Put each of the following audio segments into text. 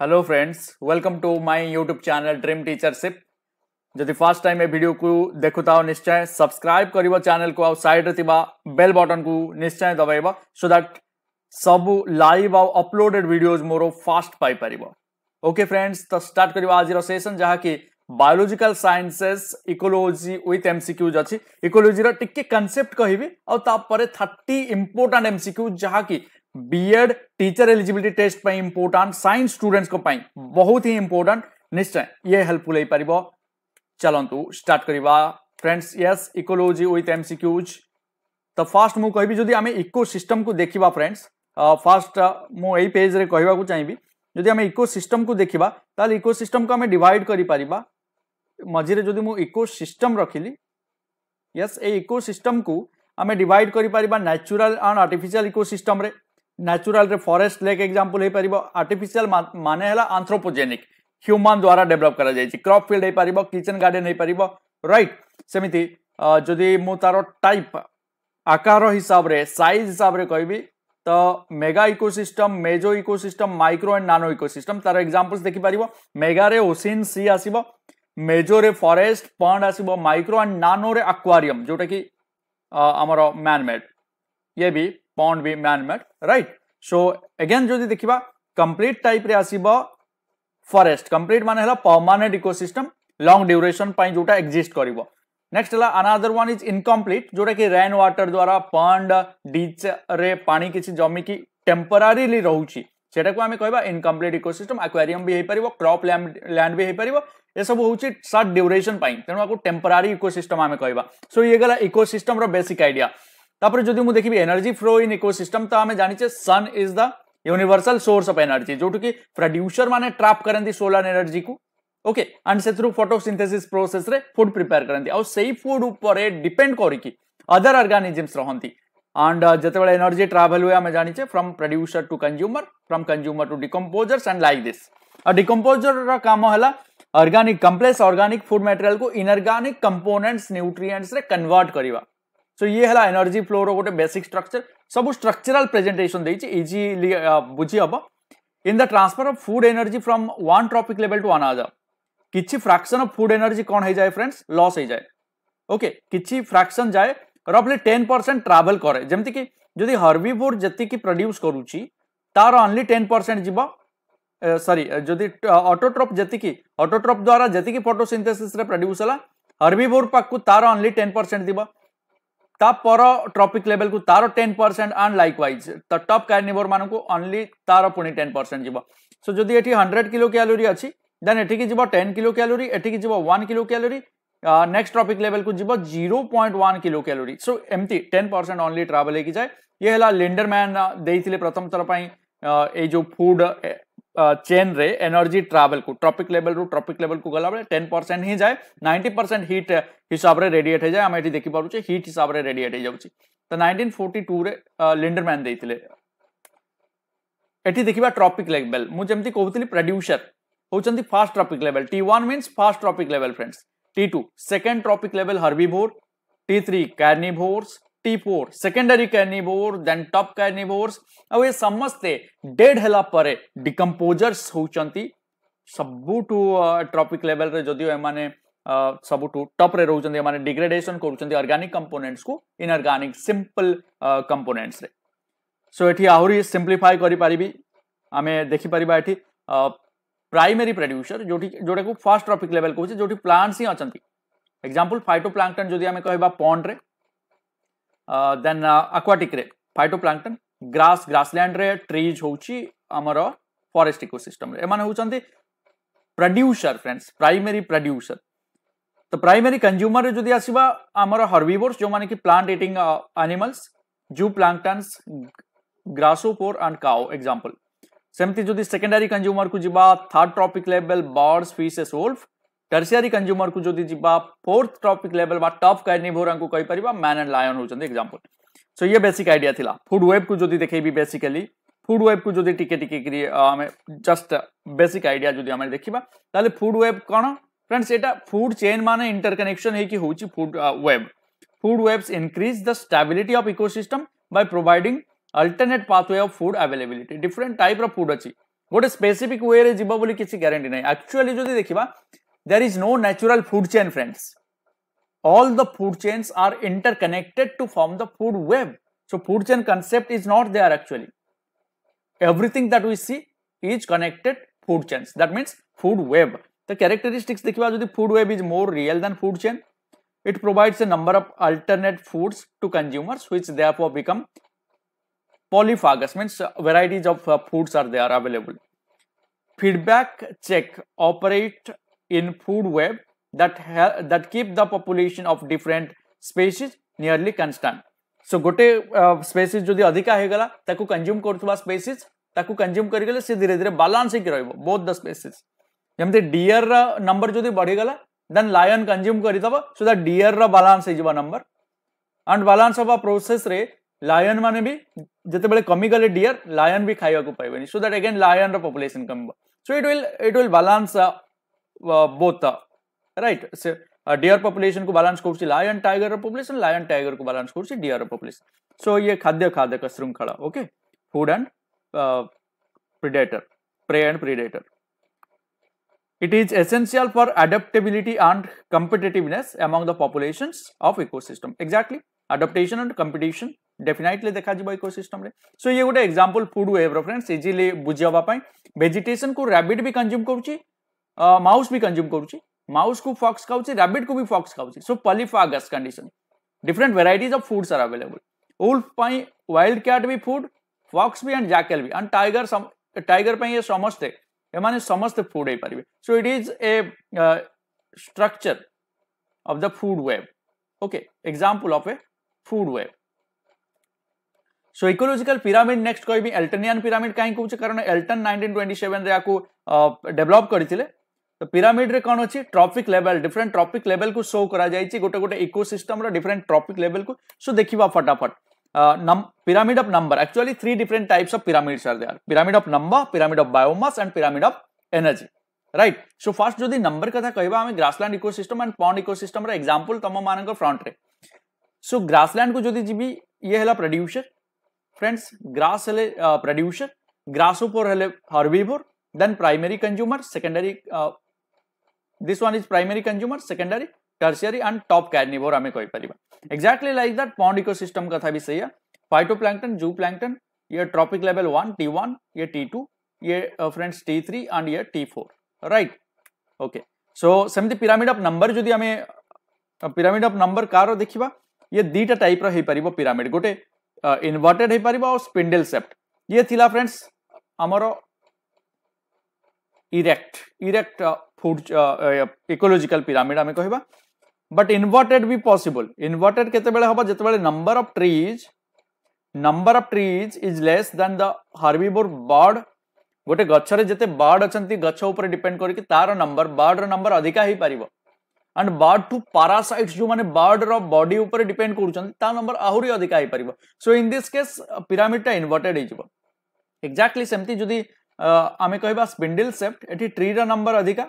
Hello friends welcome to my YouTube channel dream teachership जदि first time ए video को देखुता निश्चय सब्सक्राइब कर चैनल को साइड रे बेल बटन को निश्चय दबाइबो सो दैट सब लाइव आउ अपलोडेड वीडियोस मोर फास्ट पाई परिबो। ओके फ्रेंड्स तो स्टार्ट करिवा आज रो सेशन जहा कि biological sciences ecology with MCQs अछि इकोलॉजी रो टिके कांसेप्ट कहिबी, और तापरे 30 इंपोर्टेंट एमसीक्यू जहा कि बीएड टीचर एलिजिबिलिटी टेस्ट पे इंपोर्टेंट साइंस स्टूडेंट्स को पाई बहुत ही इंपोर्टेंट निश्चय ये हेल्पफुल हो पारिबो। चलंतु start करिवा। Friends yes ecology with MCQs तो फास्ट मु कहबी, जदि आमे इकोसिस्टम को देखिबा फ्रेंड्स फास्ट मु एई पेज रे कहबा को चाहिबी जदि आमे इकोसिस्टम को देखिबा, ताल इकोसिस्टम को आमे डिवाइड करि पारिबा। मझिरे जदि मु इकोसिस्टम रखिली यस ए इकोसिस्टम को आमे डिवाइड करि पारिबा न्याचुराल फरेस्ट लेक एक्जामपल हो पार आर्टिफिशियाल मान है आंथ्रोपोजेनिक ह्यूमन द्वारा डेभलप कर क्रप फिल्ड हो पार किचेन गार्डेन हो पार रईट सेमती जदि मु तार टाइप आकार हिसाब से सैज हिसाब से कह तो mega ecosystem meso ecosystem micro and nano ecosystem तार एग्जांपल्स देखिपार मेगा रे ओसीन सी आस मेजो रे फॉरेस्ट पंड आस माइक्रो एंड नानो रे एक्वारीयम जोटा कि आमर मैनमेड ये भी पंड भी मैनमेड राइट सो एगेन जो देखा कंप्लीट टाइप आसब फरेस्ट कंप्लीट मान है परमानेंट इकोसिस्टम लंग ड्यूरेसन जो एक्जिस्ट कर नेक्स्ट है अनादर वन इज़ इनकम्प्लीट जो रेन व्टर द्वारा पंड डीच रे पा कि जमिकी टेम्पोरारी रोचे से आम कह इनकम्प्लीट इकोसिस्टम आकोरियम भी हो पार क्रप लैंड भी हो पार यू हूँ सर्ट ड्यूरेसन तेणु टेम्पोरारी इकोसिस्टम आम कह सो ये गला इकोसिस्टम रेसिक आइडिया रो तापर जदि मु देखिबि energy flow in eco ecosystem तो आमे जानिचे sun is the universal source of energy कि प्रोड्यूसर माने ट्रैप करंती सोलर एनर्जी को। ओके एंड से फोटोसिंथेसिस प्रोसेस रे फ़ूड प्रिपेयर करंती आ सेही फ़ूड ऊपर डिपेंड करिकि अदर ऑर्गेनिजम्स रहंती। एंड जते एनर्जी ट्रैवल हुए, आमे जानिचे from producer to consumer from consumer to decomposers and like this uh so ये है एनर्जी फ्लोर गोटे बेसिक स्ट्रक्चर सब स्ट्रक्चराल प्रेजेंटेशन इजिली बुझी हम in the transfer of food energy from one trophic level to another किछि fraction of food energy कौन हो जाए फ्रेंड्स लॉस हो जाए। ओके किछि फ्रैक्शन जाए रफली टेन परसेंट ट्रावेल करे। जमती कि जदि हर्बीवोर जति प्रोड्यूस करुच्ची तार ओनली टेन परसेंट जीव सॉरी जदि ऑटोट्रोप जति ऑटोट्रोप द्वारा जति फोटोसिंथेसिस रे प्रोड्यूस हला हर्बीवोर पाक तार ओनली टेन परसेंट दिबा। तार ten percent and likewise तो टॉप कार्निवोर मान को ओनली तार पुणी टेन परसेंट जीव सो जदि ये हंड्रेड किलो क्यालोरी अच्छी देन एटिकी जीव टेन किलो क्यालोरी एटिकी जीव one kilo calorie next trophic level को जीव zero point one kilo calorie so एमती टेन परसेंट ओनली ट्रावेल हो जाए। ये है लिंडर मैन देते प्रथम थर पर जो फ़ूड चेन रे एनर्जी ट्रावेल को ट्रॉपिक लेवल रु ट्रॉपिक लेवल को गला टेन परसेंट ही जाए नाइंटी परसेंट हिट हिसाब से रेडिएट हो जाए आम ये देखिपुचे हिट हिसाब से रेडिएट हो जाऊँगी तो नाइंटीन फोर्टी टू रे लिंडर मैन देते एटी देखा ट्रॉपिक लेवल मुझे कहती प्रोड्यूसर होती first trophic level T one means first trophic level friends T two second trophic level herbivore T three carnivores T four secondary carnivore then top carnivores ଆଉ ଏ ସମସ୍ତେ dead ହେଲା ପରେ ଡିକମ୍ପୋଜର୍ସ ହେଉଛନ୍ତି ସବୁଠୁ ଟ୍ରପିକ ଲେଭେଲରେ ଯଦିଓ ଏମାନେ ସବୁଠୁ ଟପ୍ରେ ରହୁଛନ୍ତି ଏମାନେ ଡିଗ୍ରେଡେସନ କରୁଛନ୍ତି ଅର୍ଗାନିକ କମ୍ପୋନେଣ୍ଟସକୁ ଇନଅର୍ଗାନିକ ସିମ୍ପଲ କମ୍ପୋନେଣ୍ଟସରେ ସୋ ଏଠି ଆହୁରି ସିମ୍ପ୍ଲିଫାଏ କରିପାରିବି ଆମେ ଦେଖିପାରିବା ଏଠି ପ୍ରାଇମେରୀ ପ୍ରଡ୍ୟୁସର ଯୋଉଠି ଯୋଉଟାକୁ ଫାଷ୍ଟ ଟ୍ରପିକ ଲେଭେଲ କହୁଛେ ଯୋଉଠି ପ୍ଲାଣ୍ଟସ ହିଁ ଅଛନ୍ତି ଏକ୍ଜାମ୍ପଲ ଫାଇଟୋପ୍ଲାଙ୍କଟନ ଯଦି ଆମେ କହିବା ପଣ୍ଡରେ देन आक्वाटिक रे फाइटोप्लांकटन ग्रास ग्रासलैंड रे ट्रीज होउची हमर फॉरेस्ट इकोसिस्टम रे। एमान producer producer friends primary producer तो प्राइमरी कंज्यूमर रे जदी आसीबा हमर हर्बिवोर्स जो माने कि plant eating animals zooplanktons grasshopper and cow example सेमती जदी सेकेंडरी कंज्यूमर को जिबा third trophic level birds fishes wolf tertiary consumer को जिबा फोर्थ ट्रॉपिक लेवल बा टॉप कार्निवोर को कहि परिबा मैन एंड लायन होचंती एग्जांपल सो ये बेसिक आइडिया थिला फ़ूड वेब को जदि देखैबी बेसिकली फ़ूड वेब को जदि टिके टिके आमे जस्ट बेसिक आइडिया आमे देखिबा ताले फ़ूड वेब कोन फ्रेंड्स एटा फ़ूड चेन माने इंटरकनेक्शन है होची food web food webs increase the stability of ecosystem by providing alternate pathway of food availability different type of food अछि गोटे स्पेसिफिक वे रे जीव बोली किसी ग्यारंटी नहीं एक्चुअली जदि देखिबा there is no natural food chain friends all the food chains are interconnected to form the food web so food chain concept is not there actually everything that we see is connected food chains that means food web the characteristics देखिबा जदि food web is more real than food chain it provides a number of alternate foods to consumers which therefore become polyphagous means varieties of uh, foods are there available feedback check operate in food web that that keep the population of different species nearly constant so gote species jodi adhika he gala taku consume kortuba species ताकू consume करगले से धीरे धीरे balance ही रोब both the species जमी deer रंबर जो बढ़ीगला देन लायन कंज्यूम करदब सो दैट डीयर रलान्स number and and of a process re lion मैंने भी जिते कमिगले डियर लायन भी खावाक पाइबे so that again lion population come so it will it will balance both right से डियर पॉपुलेशन को बैलेंस कर lion tiger population lion tiger को बैलेंस कर डियर पॉपुलेशन सो ये खाद्य खाद्य श्रृंखला okay food and predator prey and predator it is essential for adaptability and competitiveness among the populations of ecosystem exactly, adaptation and competition definitely देखा जीव ecosystem रे सो ये गोटे एग्जांपल फ़ूड वेव रो फ्रेंड्स इजीली वेजिटेशन को rabbit भी consume mouse भी consume करूची। माउस को फॉक्स खाऊची रैबिट को भी fox खाऊची। So polyphagous condition different varieties of foods are available wolf wild cat भी फ़ूड फॉक्स भी एंड जैकल भी। एंड टाइगर टाइगर ये समझते एमाने समस्त फ़ूड हे पारिबे so it is a structure of the food web okay example of a food web so ecological pyramid next कहबी Eltonian pyramid काहे कहूछ कारण एल्टन 1927 रे याकू डेवलप करथिले तो पिरामिड रे कौन अच्छी trophic level different trophic level को शो कर गोटे गोटे इकोसिस्टम डिफरेंट ट्रॉपिक लेवल को। सो देखा फटाफट। Pyramid of number actually three different types of pyramid are there pyramid of number pyramid of biomass and pyramid of energy right so first जो number क्या कह grassland ecosystem and pond ecosystem example तुम मान front रे। So grassland को जी जी ये producer friends grass producer grass उपर herbivore then primary consumer secondary this one is primary consumer secondary tertiary and top carnivore आम कहीपरिया exactly like that pond ecosystem कथा भी सही है। फाइटो प्लांगटन जू प्लांगटन ये trophic level one T one ये T two ये friends T three and ये T four right okay so सेमती पिरामिड अफ नंबर जो आम पिरामिड अफ नंबर कार देखा ये दुटा टाइप रही पार पिरामिड गोटे इनवर्टेड हो पार और स्पिंडल सेप्ट ये फ्रेंड्स आमर erect erect food ecological pyramid आमे कहबा बट इनवर्टेड भी पॉसिबल इनवर्टेड केते बेले हबा जते number of trees number of trees is less than the herbivore bird गोटे गछरे जते बर्ड अछंती गछ ऊपर डिपेंड करके तार नंबर बर्ड रो नंबर अधिका ही परिबो एंड बर्ड टू पारासाइट्स जो माने बर्ड रो बॉडी ऊपर डिपेंड ता नंबर आहुरी अधिका ही परिबो so in this case pyramid टा इन्वर्टेड हे जिवो एक्जेक्टली सेमती जदी आमे कह स्पिंडल शेप्ड ये ट्री रो नंबर अधिका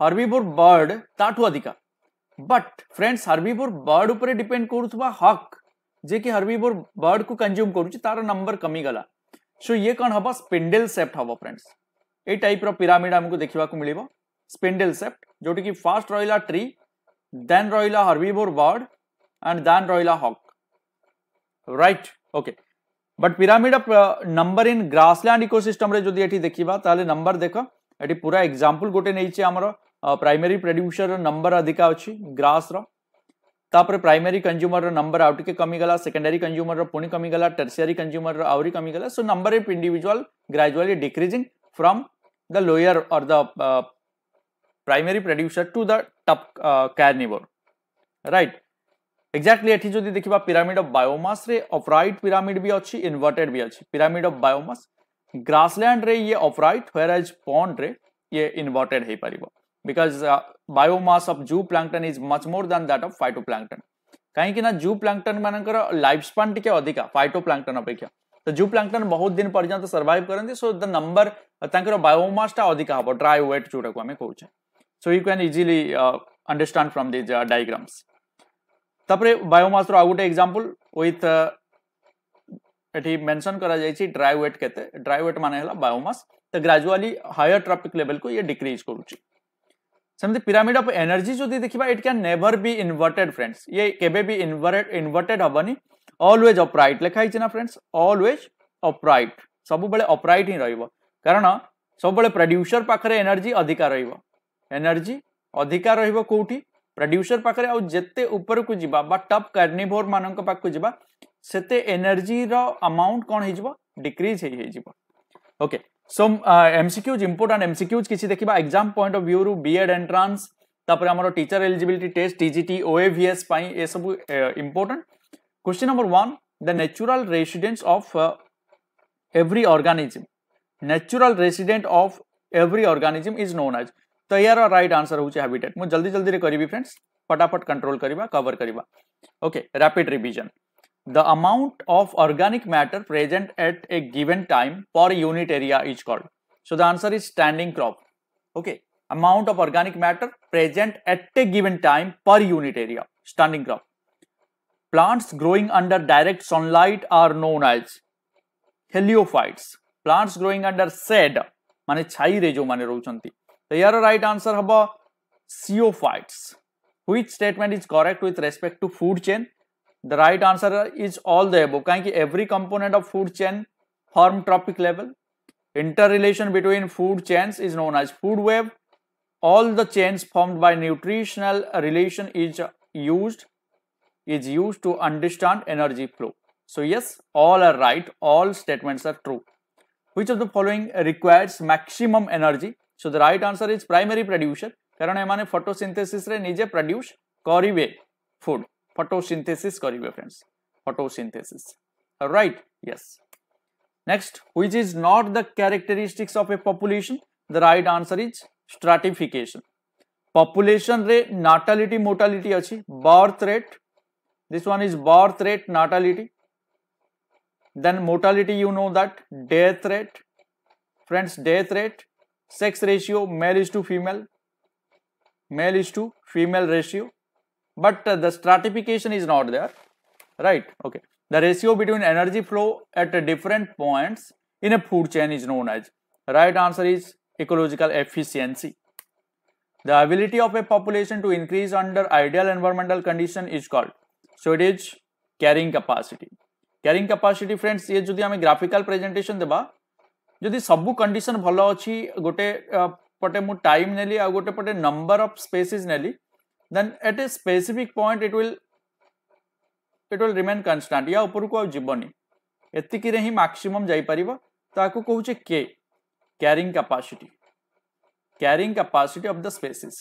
हार्बिवोर बर्ड ताठू अधिका। बट फ्रेंड्स हर्बिवोर बर्ड उपर डिपेंड करूथबा हक जे कि हर्बिवोर बर्ड को कंज्यूम करूची, तार नंबर कमी गला। सो ये कौन हबा स्पिंडल सेप्ट हम फ्रेंड्स ए टाइप रो पिरामिड हमको देखिबा को मिलिबो। स्पिंडल सेप्ट जोटी कि फ़र्स्ट रहिला ट्री देन रहिला हर्बिवोर बर्ड एंड देन रहिला हक right okay but pyramid of number in grassland ecosystem रे जदी एठी देखिबा ताले नंबर देखो एठी पूरा एग्जांपल गोटे नैछि हमरो प्राइमरी प्रोड्यूसर नंबर अधिका अच्छी ग्रास रो तापर प्राइमरी कंज्यूमर रो नंबर आउ टे कमीगला सेकेंडरी कंज्यूमर पुणी कमीगला टर्सियरी कंज्यूमर आहरी कमीगला so number of individual gradually decreasing from the lower और the primary producer to the top carnivore right exactly जो देखा पिरामिड अफ बायोमास अफरइट पिरामिड भी अच्छी इनवर्टेड भी अच्छी। पिरामिड अफ बायोमास ग्रासलैंड ये अफरइट हेयर एज पे ये इनवर्टेड हो पार because biomass of zooplankton is much more than that of phytoplankton कहीं जू प्लांगटन मान लाइफ स्पान टी अधिका फाइटो प्लांगटन अपेक्षा। तो जू प्लांगटन बहुत दिन पर्यटन तो सर्वाइव करती सो द नंबर बायोमास अधिक हम ड्राई व्वेट जोटा को आम कौन so you can easily understand from these diagrams तापर बायोमास रो आ गोटे एग्जांपल विथ एठी मेंशन करा जाय छी ड्राई वेट केते ड्राई वेट माने हला बायोमास त ग्रेजुअली हायर ट्रॉपिक लेवल को ये डिक्रीज करू छी समथि पिरामिड ऑफ़ एनर्जी जदी देखिबा it can never be inverted friends ये केबे भी इनवर्टेड इन्वर्टेड हबनी ऑलवेज अपराइट लिखाई छी ना फ्रेंड्स ऑलवेज अपराइट सब बेले अपराइट ही रहइबो कारण सब बेले प्रोड्यूसर पाखरे एनर्जी अधिकार रहइबो एनर्जी अधिकार रहइबो कोठी प्रड्यूसर पाखे आते ऊपर को जी टप कार्निभोर मान से एनर्जी अमाउंट कौन हो decrease okay so MCQs important MCQs किसी देखा एग्ज़ाम पॉइंट ऑफ़ व्यू रु BEd entrance teacher eligibility test TGT OAVS ये सब important question number one the natural residence of every organism natural resident of every organism is known as तो यार right answer होचे habitat मु जल्दी जल्दी रे करबी फ्रेंड्स फटाफट कंट्रोल करबा कवर करबा। Okay rapid revision the amount of organic matter present at a given time per unit area is called so the answer is standing crop okay amount of organic matter present at a given time per unit area standing crop plants growing under direct sunlight are known as heliophytes plants growing under shade माने छाई रे जो माने रहउछंती The here right answer Haba Theophytes. Which statement is correct with respect to food chain? The right answer is all the above. Because every component of food chain form tropic level. Interrelation between food chains is known as food web. All the chains formed by nutritional relation is used is used to understand energy flow. So yes, all are right. All statements are true. Which of the following requires maximum energy so, the right answer is primary producer. कारण एमाने photosynthesis रे निजे produce करिवे food photosynthesis करिवे friends photosynthesis right yes next which is not the characteristics of a population the right answer is stratification population रे natality mortality अछि birth rate this one is birth rate, natality. Then mortality, you know that. Death rate. Friends, death rate. Sex ratio male is to female male is to female ratio but the stratification is not there right okay the ratio between energy flow at different point in a food chain is known as right answer is ecological efficiency the ability of a population to increase under ideal environmental condition is called so it is carrying capacity carrying capacity friends ये जो graphical presentation देवा ଯଦି ସବୁ condition ଭଲ ଅଛି ଗୋଟେ ପଟେ ମୁଁ ଟାଇମ୍ ନେଲି ଆଉ ଗୋଟେ ପଟେ ନମ୍ବର ଅଫ୍ ସ୍ପେସିସ୍ ନେଲି then at a specific point it will it will remain constant ୟା ଉପରକୁ ଆଉ ଯିବନି ଏତିକିରେ ହିଁ ମାକ୍ସିମମ୍ ଯାଇପାରିବ ତାକୁ କହୁଛେ କେ carrying capacity carrying capacity of the species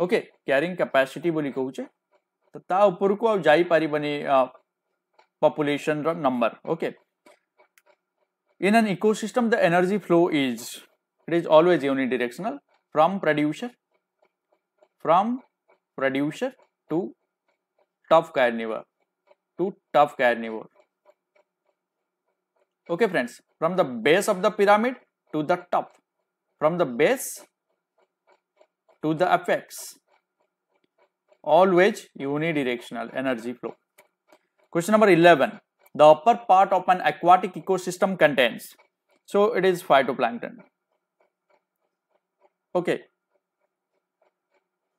okay carrying capacity ବୋଲି କହୁଛେ ତ ତା ଉପରକୁ ଆଉ ଯାଇପାରିବନି ପପୁଲେସନର number okay In an ecosystem the energy flow is it is always unidirectional from producer from producer to tough carnivore to tough carnivore. Okay friends from the base of the pyramid to the top from the base to the apex always unidirectional energy flow. Question number 11 the upper part of an aquatic ecosystem contains. So it is phytoplankton. Okay.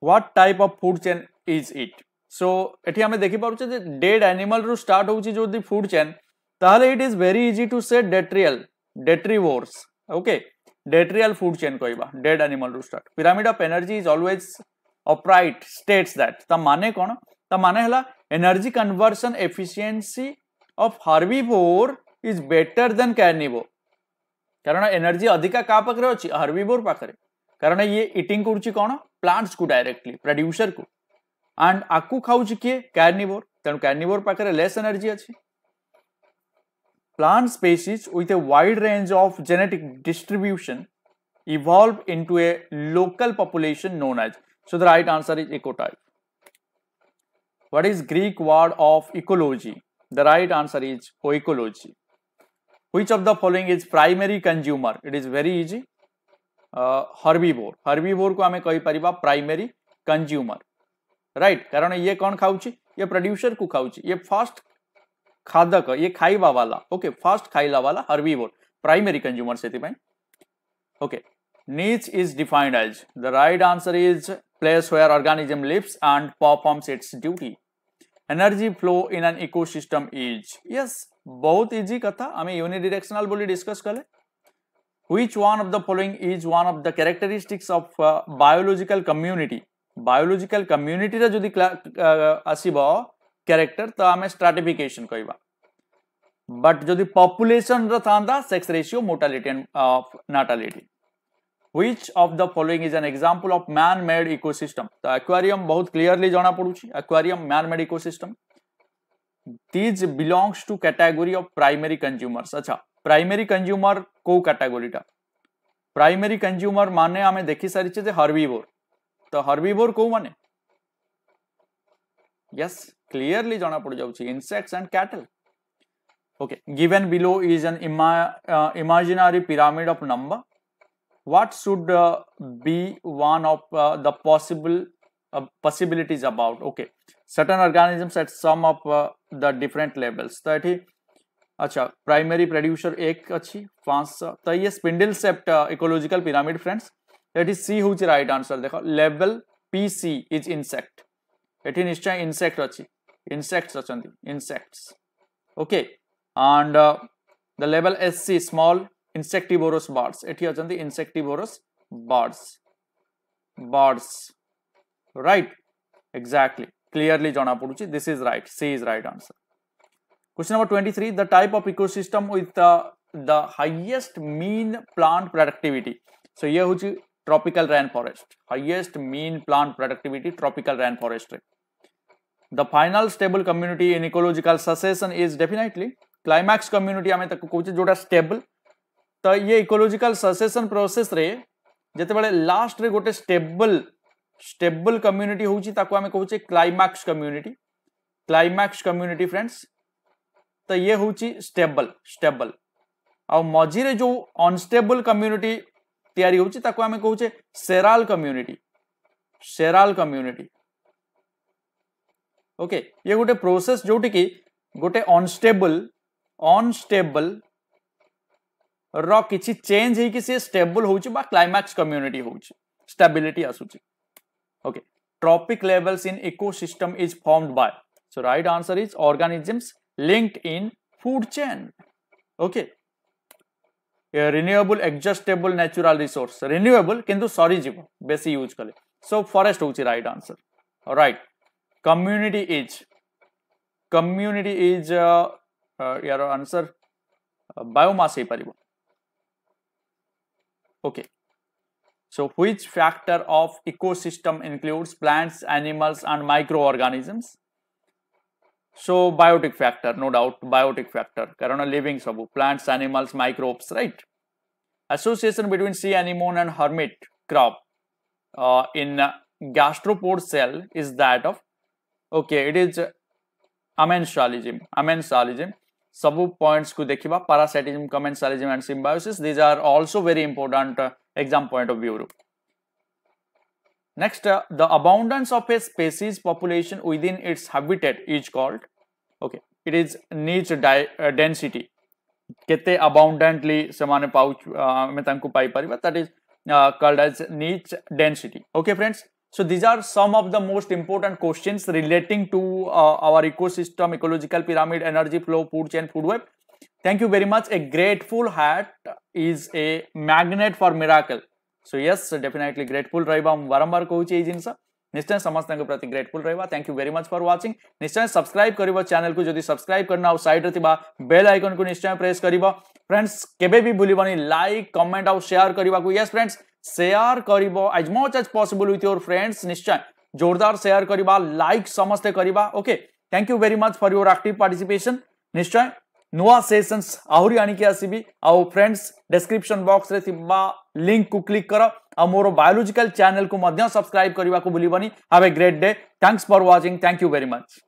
What type of food chain is it? So এটি আমি দেখি পারুছে যে dead animal রু start হচ্ছে যদি food chain তাহলে it is very easy to say detrital detritivores okay detrital food chain কইবা ডেড অ্যানিমাল রু start pyramid of energy is always upright states that তা মানে কোন তা মানে হলা energy conversion efficiency of herbivore is better than carnivore कारण energy अधिका का पाखे अच्छी हर्बीबोर पाखे कारण ये इटिंग करुच्ची प्लांट्स को डायरेक्टली प्रड्यूसर को. एंड आपको खाऊ किए कैनिबोर तेणु कैनिबोर पाखे लेस एनर्जी अच्छी plant species with a wide range of genetic distribution evolve into a local population known as so the right answer is ecotype what is Greek word of ecology the right answer is oekology which of the following is primary consumer it is very easy herbivore herbivore को आम कहीपर consumer right कारण ये कौन खाऊ ये producer को खाऊ ये फास्ट खादक, ये खाइबा वाला. ओके फास्ट खाइला वाला हर्बी बोर प्राइमेरी कंज्यूमर से okay niche is defined as the right answer is place where organism lives and performs its duty energy flow in an eco ecosystem is yes बहुत easy कथा। हमें unidirectional बोली discuss कर। ले which one of the following is one of the characteristics of biological community biological community रा जदी आसीब character तो हमें स्ट्रेटिफिकेशन कहबा। बट जदी पॉपुलेशन रा sex ratio mortality and of which of the following is an example of man made ecosystem तो aquarium बहुत clearly जाना पड़ुची aquarium man made ecosystem these belongs to category of primary consumers अच्छा primary consumer को कैटेगोरीटा primary consumer माने आमे देखि सारिचे जे हर्बिवोर तो हर्बिवोर को माने यस क्लियरली जाना पड़ जाउची insects and cattle okay given below is an ima uh, imaginary pyramid of number what should uh, be one of uh, the possible uh, possibilities about? Okay. Certain organisms at some of uh, the different levels. तो ये अच्छा primary producer एक अच्छी पाँच तो ये spindle shaped ecological pyramid friends ये C हूँ रईट आंसर देख level P C is insect ये निश्चय इनसेक्ट अच्छी इनसेक्ट्स अच्छा insects okay and the level S C small insectivorous birds ଏଠି ଅଛନ୍ତି insectivorous birds birds right. Exactly. Clearly jana paduchi this is right. C is right answer. Question number 23 the type of ecosystem with the, the highest mean plant productivity. So ye hochi tropical rainforest. Highest mean plant productivity tropical rainforest. The final stable community in ecological succession is definitely climax community. ଆମେ ତାକୁ କହୁଛେ ଯୋଉଟା stable. तो ये ecological succession process रे जिते बड़े last रे गोटे स्टेबल स्टेबल कम्युनिटी हूँ ताकि कहे climax community climax community friends तो ये हूँ स्टेबल स्टेबल आझीरे जो अनस्टेबल कम्युनिटी तैयारी होची हमें कहे seral community seral community okay ये गोटे प्रोसेस जोटी की गोटे अनस्टेबल अनस्टेबल रिच्छी चेंज हो स्टेबुल क्लैमाक्स कम्युनिटी हूँ stability Asus okay trophic levels in ecosystem is formed by so right answer is organisms linked in food chain okay renewable adjustable natural resource renewable किंतु सरी जीव, base use कले। So forest हूँ right answer right community is community is यार answer biomass पार okay so which factor of ecosystem includes plants animals and microorganisms so biotic factor, no doubt, biotic factor. Karana living sabu, plants, animals, microbes, right? Association between sea anemone and hermit crab uh, in gastropod cell is that of, okay, it is amensalism, amensalism. सब points को देखा parasitism commensalism and symbiosis these are also very important exam point of view next the abundance of a species population with in its habitat is called okay it is niche density केबाउंडेटली Piper that is called as niche density okay friends So these are some of the most important questions relating to uh, our ecosystem, ecological pyramid, energy flow, food chain, food web. Thank you very much. A grateful hat is a magnet for miracle. So yes definitely grateful रहा बारंबार कहूँ ये जिन निश्चय समस्त प्रति grateful रहा thank you very much for watching निश्चय subscribe कर चैनल को जदि सब्सक्राइब करना सैड बेल आइकन को निश्चय प्रेस कर फ्रेंड्स केबे भी भूलबनी लाइक कमेंट आउ शेयर करने को यस फ्रेंड्स शेयर कर as much as possible your friends निश्चय। जोरदार शेयर करवा लाइक समस्ते करवा okay thank you very much for your active participation निश्चय नुआ सेशंस आहरी आनिकी आसीबी। आउ फ्रेंड्स डिस्क्रिप्शन बॉक्स रे थिबा लिंक को क्लिक कर। आ मोर बायोलॉजिकल चैनल को मध्य सब्सक्राइब करने को भूलबनी। Have a great day thanks for watching thank you very much